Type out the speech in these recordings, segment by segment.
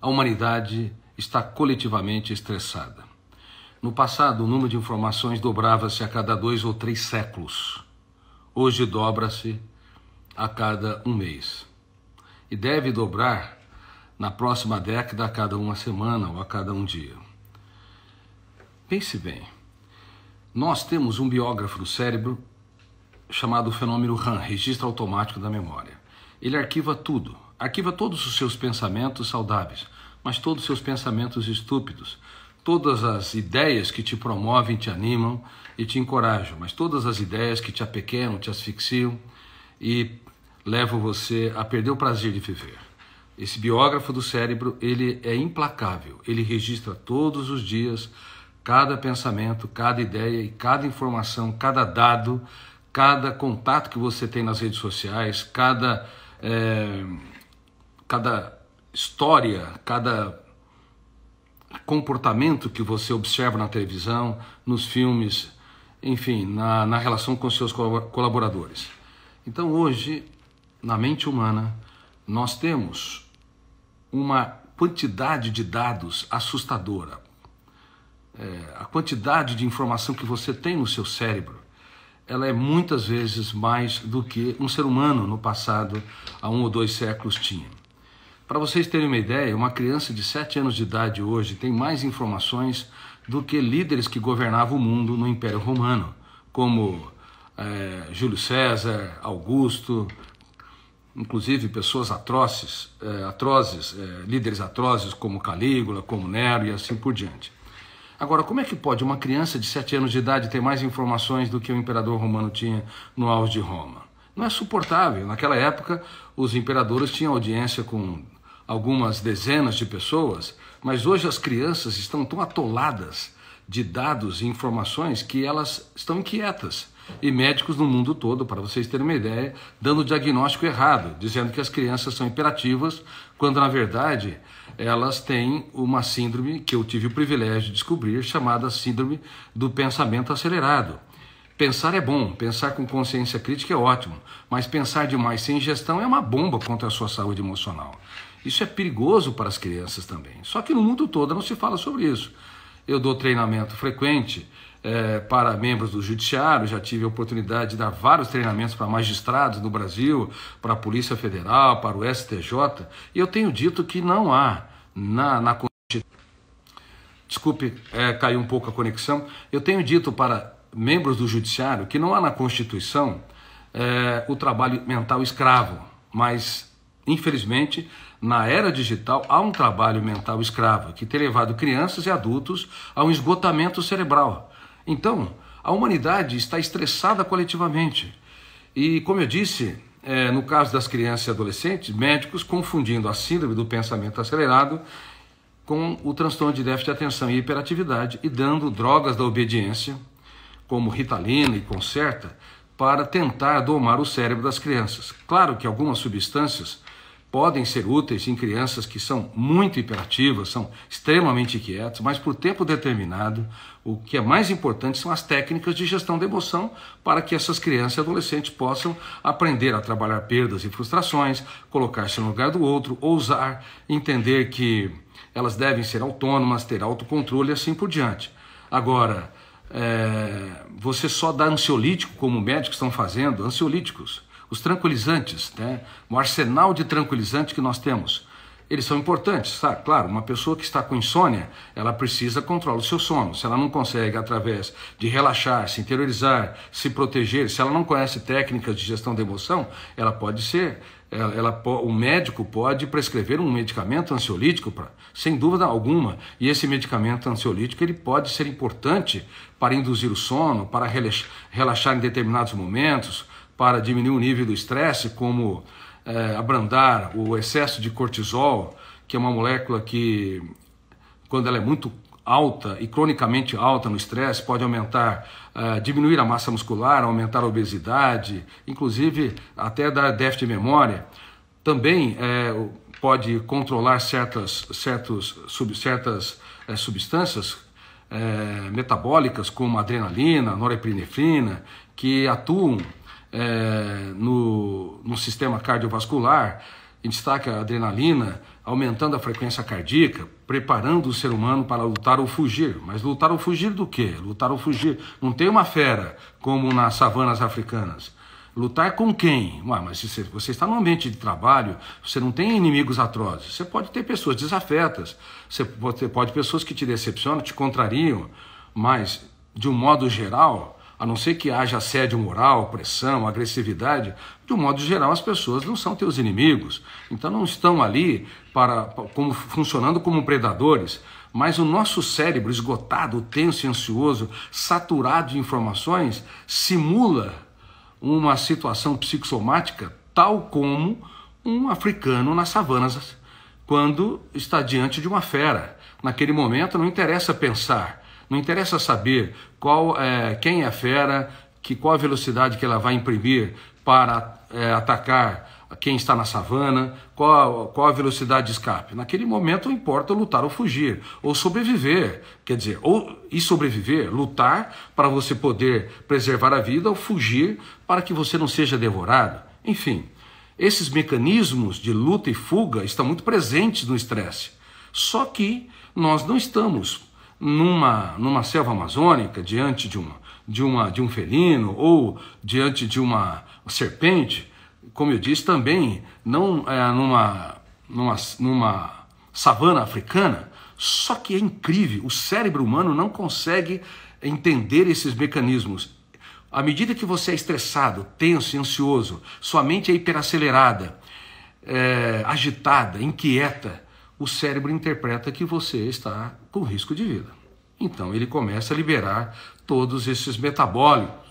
a humanidade está coletivamente estressada. No passado, o número de informações dobrava-se a cada dois ou três séculos. Hoje dobra-se a cada um mês. E deve dobrar na próxima década a cada uma semana ou a cada um dia. Pense bem. Nós temos um biógrafo do cérebro chamado fenômeno RAM, registro automático da memória. Ele arquiva tudo, arquiva todos os seus pensamentos saudáveis, mas todos os seus pensamentos estúpidos, todas as ideias que te promovem, te animam e te encorajam, mas todas as ideias que te apequenam, te asfixiam e levam você a perder o prazer de viver. Esse biógrafo do cérebro, ele é implacável, ele registra todos os dias cada pensamento, cada ideia e cada informação, cada dado, cada contato que você tem nas redes sociais, cada, é, cada história, cada comportamento que você observa na televisão, nos filmes, enfim, na, na relação com seus colaboradores. Então hoje, na mente humana, nós temos uma quantidade de dados assustadora. É, a quantidade de informação que você tem no seu cérebro, ela é muitas vezes mais do que um ser humano no passado, há um ou dois séculos, tinha. Para vocês terem uma ideia, uma criança de 7 anos de idade hoje tem mais informações do que líderes que governavam o mundo no Império Romano, como é, Júlio César, Augusto, inclusive pessoas atroces, é, atrozes, é, líderes atrozes como Calígula, como Nero e assim por diante. Agora, como é que pode uma criança de 7 anos de idade ter mais informações do que o imperador romano tinha no auge de Roma? Não é suportável. Naquela época, os imperadores tinham audiência com algumas dezenas de pessoas, mas hoje as crianças estão tão atoladas de dados e informações que elas estão inquietas e médicos no mundo todo, para vocês terem uma ideia, dando o diagnóstico errado, dizendo que as crianças são imperativas, quando na verdade elas têm uma síndrome que eu tive o privilégio de descobrir, chamada síndrome do pensamento acelerado. Pensar é bom, pensar com consciência crítica é ótimo, mas pensar demais sem gestão é uma bomba contra a sua saúde emocional. Isso é perigoso para as crianças também. Só que no mundo todo não se fala sobre isso. Eu dou treinamento frequente é, para membros do Judiciário, já tive a oportunidade de dar vários treinamentos para magistrados no Brasil, para a Polícia Federal, para o STJ, e eu tenho dito que não há na, na Desculpe, é, caiu um pouco a conexão. Eu tenho dito para membros do Judiciário que não há na Constituição é, o trabalho mental escravo, mas, infelizmente, na era digital há um trabalho mental escravo que tem levado crianças e adultos a um esgotamento cerebral. Então, a humanidade está estressada coletivamente. E, como eu disse, é, no caso das crianças e adolescentes, médicos confundindo a síndrome do pensamento acelerado com o transtorno de déficit de atenção e hiperatividade e dando drogas da obediência, como Ritalina e Concerta, para tentar domar o cérebro das crianças. Claro que algumas substâncias podem ser úteis em crianças que são muito hiperativas, são extremamente inquietas, mas por tempo determinado, o que é mais importante são as técnicas de gestão da emoção para que essas crianças e adolescentes possam aprender a trabalhar perdas e frustrações, colocar-se no lugar do outro, ousar, entender que elas devem ser autônomas, ter autocontrole e assim por diante. Agora, é, você só dá ansiolítico, como médicos estão fazendo, ansiolíticos os tranquilizantes, né? o arsenal de tranquilizantes que nós temos. Eles são importantes, tá? Claro, uma pessoa que está com insônia, ela precisa controlar o seu sono. Se ela não consegue, através de relaxar, se interiorizar, se proteger, se ela não conhece técnicas de gestão da emoção, ela pode ser, ela, ela, o médico pode prescrever um medicamento ansiolítico, pra, sem dúvida alguma. E esse medicamento ansiolítico ele pode ser importante para induzir o sono, para relaxar em determinados momentos, para diminuir o nível do estresse, como é, abrandar o excesso de cortisol, que é uma molécula que, quando ela é muito alta e cronicamente alta no estresse, pode aumentar, uh, diminuir a massa muscular, aumentar a obesidade, inclusive até dar déficit de memória. Também é, pode controlar certas, certos, sub, certas é, substâncias é, metabólicas, como adrenalina, norepinefrina, que atuam é, no, no sistema cardiovascular, em destaque a adrenalina, aumentando a frequência cardíaca, preparando o ser humano para lutar ou fugir. Mas lutar ou fugir do quê? Lutar ou fugir. Não tem uma fera como nas savanas africanas. Lutar com quem? Ué, mas se você está num ambiente de trabalho, você não tem inimigos atrozes. Você pode ter pessoas desafetas, você pode ter pode pessoas que te decepcionam, te contrariam, mas de um modo geral, a não ser que haja assédio moral, pressão, agressividade, de um modo geral as pessoas não são teus inimigos. Então não estão ali para como funcionando como predadores, mas o nosso cérebro esgotado, tenso e ansioso, saturado de informações, simula uma situação psicossomática tal como um africano nas savanas quando está diante de uma fera. Naquele momento não interessa pensar, não interessa saber qual é, quem é a fera, que qual a velocidade que ela vai imprimir para é, atacar quem está na savana, qual, qual a velocidade de escape. Naquele momento importa lutar ou fugir, ou sobreviver. Quer dizer, ou e sobreviver, lutar para você poder preservar a vida ou fugir para que você não seja devorado. Enfim, esses mecanismos de luta e fuga estão muito presentes no estresse. Só que nós não estamos numa, numa selva amazônica, diante de, uma, de, uma, de um felino ou diante de uma serpente, como eu disse também, não é, numa, numa, numa savana africana, só que é incrível, o cérebro humano não consegue entender esses mecanismos. À medida que você é estressado, tenso e ansioso, sua mente é hiperacelerada, é, agitada, inquieta, o cérebro interpreta que você está com risco de vida. Então ele começa a liberar todos esses metabólicos,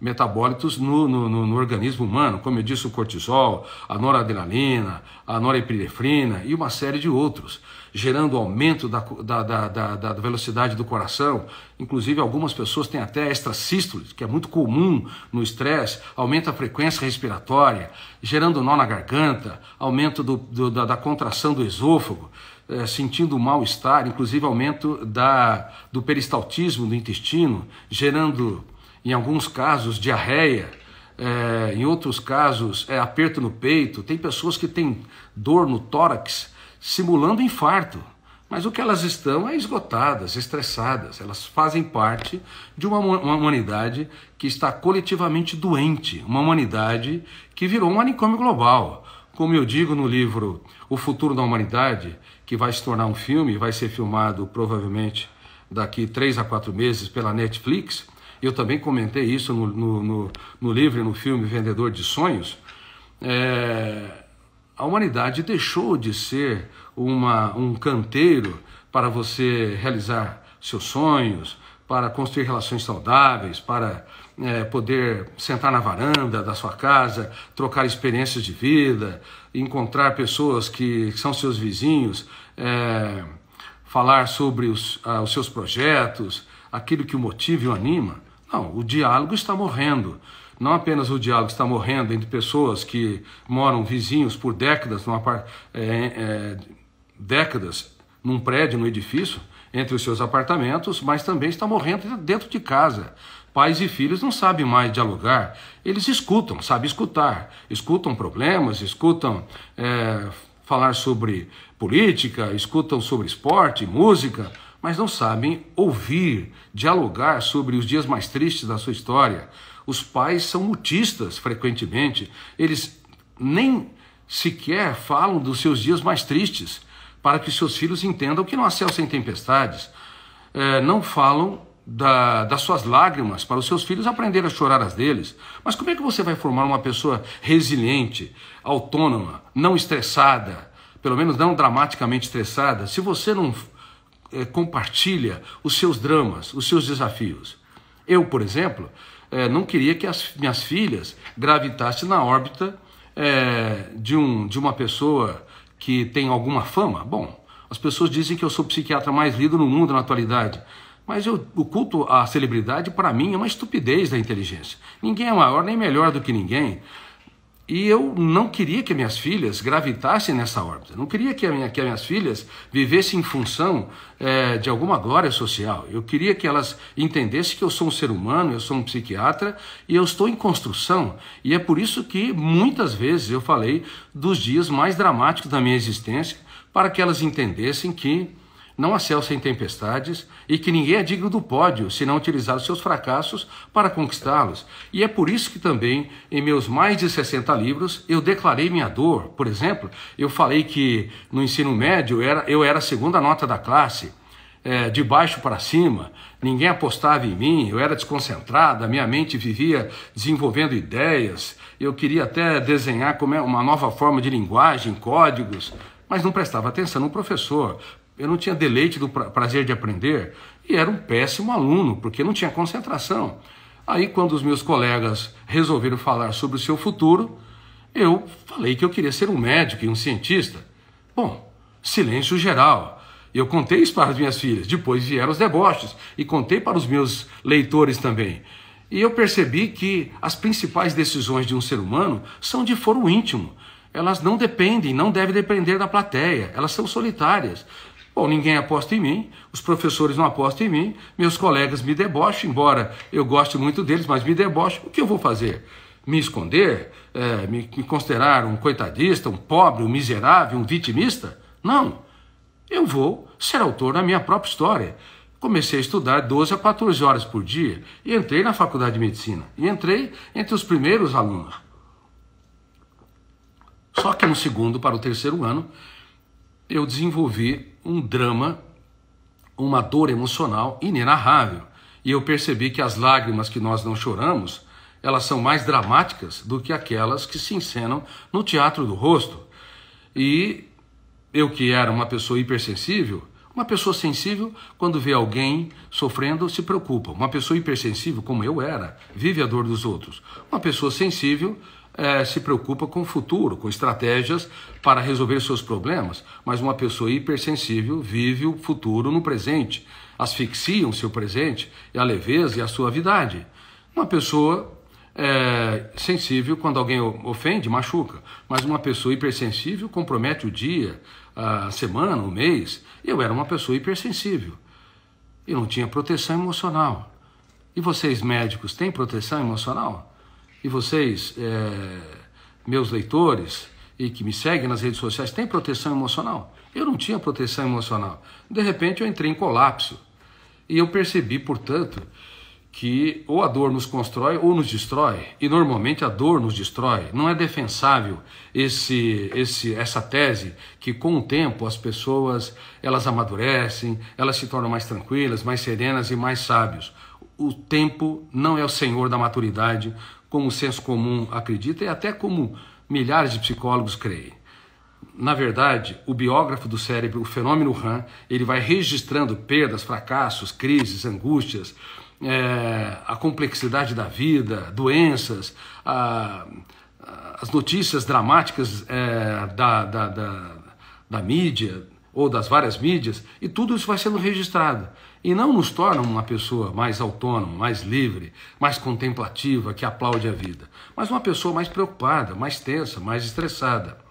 metabólitos no, no, no, no, organismo humano, como eu disse, o cortisol, a noradrenalina, a norepinefrina e uma série de outros, gerando aumento da, da, da, da, velocidade do coração. Inclusive, algumas pessoas têm até extrasístole, que é muito comum no estresse, aumenta a frequência respiratória, gerando nó na garganta, aumento do, do, da, da contração do esôfago. É, sentindo mal-estar, inclusive aumento da, do peristaltismo do intestino, gerando em alguns casos, diarreia, é, em outros casos, é, aperto no peito. Tem pessoas que têm dor no tórax, simulando infarto. Mas o que elas estão é esgotadas, estressadas. Elas fazem parte de uma, uma humanidade que está coletivamente doente, uma humanidade que virou um manicômio global. Como eu digo no livro O Futuro da Humanidade, que vai se tornar um filme, vai ser filmado provavelmente daqui três a quatro meses pela Netflix, eu também comentei isso no, no, no, no livro e no filme Vendedor de Sonhos, é, a humanidade deixou de ser uma, um canteiro para você realizar seus sonhos, para construir relações saudáveis, para é, poder sentar na varanda da sua casa, trocar experiências de vida, encontrar pessoas que são seus vizinhos, é, falar sobre os, ah, os seus projetos, aquilo que o motiva e o anima. Não, o diálogo está morrendo. Não apenas o diálogo está morrendo entre pessoas que moram vizinhos por décadas, numa, é, é, décadas num prédio, num edifício, entre os seus apartamentos, mas também está morrendo dentro de casa. Pais e filhos não sabem mais dialogar, eles escutam, sabem escutar, escutam problemas, escutam é, falar sobre política, escutam sobre esporte, música, mas não sabem ouvir, dialogar sobre os dias mais tristes da sua história. Os pais são mutistas frequentemente, eles nem sequer falam dos seus dias mais tristes, para que seus filhos entendam que não há céu sem tempestades. É, não falam da, das suas lágrimas para os seus filhos aprenderem a chorar as deles. Mas como é que você vai formar uma pessoa resiliente, autônoma, não estressada, pelo menos não dramaticamente estressada, se você não é, compartilha os seus dramas, os seus desafios. Eu, por exemplo, é, não queria que as minhas filhas gravitassem na órbita é, de, um, de uma pessoa que tem alguma fama. Bom, as pessoas dizem que eu sou o psiquiatra mais lido no mundo na atualidade. Mas eu, o culto à celebridade, para mim, é uma estupidez da inteligência. Ninguém é maior nem melhor do que ninguém. E eu não queria que minhas filhas gravitassem nessa órbita, não queria que, minha, que as minhas filhas vivessem em função é, de alguma glória social. Eu queria que elas entendessem que eu sou um ser humano, eu sou um psiquiatra e eu estou em construção. E é por isso que muitas vezes eu falei dos dias mais dramáticos da minha existência, para que elas entendessem que não há céu sem tempestades e que ninguém é digno do pódio se não utilizar os seus fracassos para conquistá-los. E é por isso que também, em meus mais de 60 livros, eu declarei minha dor. Por exemplo, eu falei que no ensino médio eu era, eu era a segunda nota da classe, é, de baixo para cima, ninguém apostava em mim, eu era desconcentrada, minha mente vivia desenvolvendo ideias, eu queria até desenhar como é uma nova forma de linguagem, códigos, mas não prestava atenção no professor eu não tinha deleite do prazer de aprender e era um péssimo aluno, porque não tinha concentração. Aí, quando os meus colegas resolveram falar sobre o seu futuro, eu falei que eu queria ser um médico e um cientista. Bom, silêncio geral. Eu contei isso para as minhas filhas, depois vieram os deboches e contei para os meus leitores também. E eu percebi que as principais decisões de um ser humano são de foro íntimo. Elas não dependem, não devem depender da plateia, elas são solitárias. Bom, ninguém aposta em mim, os professores não apostam em mim, meus colegas me debocham, embora eu goste muito deles, mas me debocham. O que eu vou fazer? Me esconder? É, me, me considerar um coitadista, um pobre, um miserável, um vitimista? Não. Eu vou ser autor da minha própria história. Comecei a estudar 12 a 14 horas por dia e entrei na faculdade de medicina. E entrei entre os primeiros alunos. Só que no segundo para o terceiro ano, eu desenvolvi um drama, uma dor emocional inenarrável. E eu percebi que as lágrimas que nós não choramos, elas são mais dramáticas do que aquelas que se encenam no teatro do rosto. E eu que era uma pessoa hipersensível, uma pessoa sensível, quando vê alguém sofrendo, se preocupa. Uma pessoa hipersensível, como eu era, vive a dor dos outros. Uma pessoa sensível é, se preocupa com o futuro, com estratégias para resolver seus problemas, mas uma pessoa hipersensível vive o futuro no presente, asfixia o seu presente e a leveza e a suavidade. Uma pessoa é, sensível, quando alguém ofende, machuca, mas uma pessoa hipersensível compromete o dia, a semana, o mês. Eu era uma pessoa hipersensível e não tinha proteção emocional. E vocês médicos têm proteção emocional? E vocês, é, meus leitores e que me seguem nas redes sociais, têm proteção emocional? Eu não tinha proteção emocional. De repente eu entrei em colapso. E eu percebi, portanto, que ou a dor nos constrói ou nos destrói, e normalmente a dor nos destrói. Não é defensável esse, esse, essa tese que com o tempo as pessoas elas amadurecem, elas se tornam mais tranquilas, mais serenas e mais sábios. O tempo não é o senhor da maturidade, como o senso comum acredita e até como milhares de psicólogos creem. Na verdade, o biógrafo do cérebro, o fenômeno RAM, ele vai registrando perdas, fracassos, crises, angústias, é, a complexidade da vida, doenças, a, as notícias dramáticas é, da, da, da, da mídia ou das várias mídias, e tudo isso vai sendo registrado e não nos torna uma pessoa mais autônoma, mais livre, mais contemplativa, que aplaude a vida, mas uma pessoa mais preocupada, mais tensa, mais estressada.